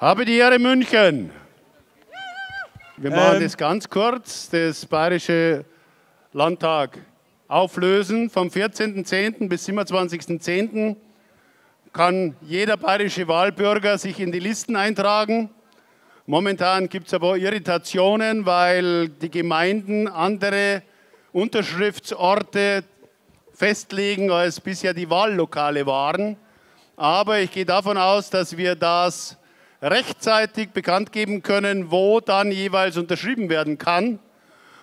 Habe die Ehre München. Wir machen ähm, das ganz kurz. Das Bayerische Landtag auflösen. Vom 14.10. bis 27.10. kann jeder bayerische Wahlbürger sich in die Listen eintragen. Momentan gibt es aber Irritationen, weil die Gemeinden andere Unterschriftsorte festlegen, als bisher die Wahllokale waren. Aber ich gehe davon aus, dass wir das rechtzeitig bekannt geben können, wo dann jeweils unterschrieben werden kann.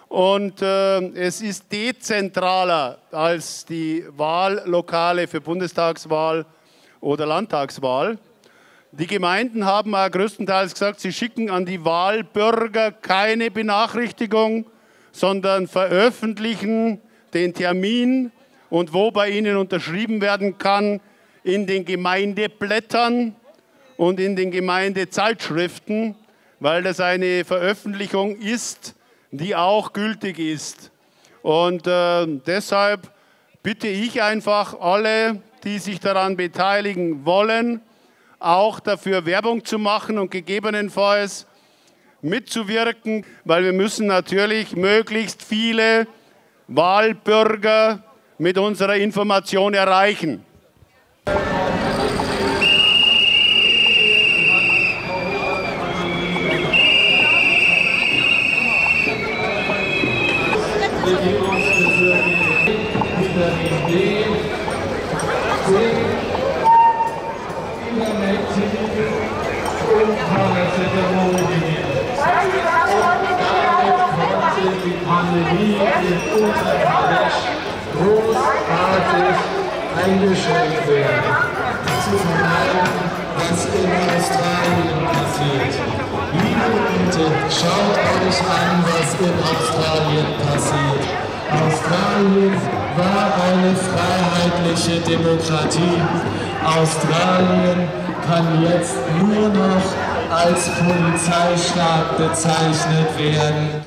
Und äh, es ist dezentraler als die Wahllokale für Bundestagswahl oder Landtagswahl. Die Gemeinden haben auch größtenteils gesagt, sie schicken an die Wahlbürger keine Benachrichtigung, sondern veröffentlichen den Termin und wo bei ihnen unterschrieben werden kann in den Gemeindeblättern und in den Gemeindezeitschriften, weil das eine Veröffentlichung ist, die auch gültig ist. Und äh, deshalb bitte ich einfach alle, die sich daran beteiligen wollen, auch dafür Werbung zu machen und gegebenenfalls mitzuwirken, weil wir müssen natürlich möglichst viele Wahlbürger mit unserer Information erreichen. Regierungsbezirke Vitamin D, C, Ivermectin und Paracetamol damit konnte die Pandemie in Unterhalisch großartig eingeschränkt werden. Zu vermeiden, was in Australien passiert. Schaut euch an, was in Australien passiert. Australien war eine freiheitliche Demokratie. Australien kann jetzt nur noch als Polizeistaat bezeichnet werden.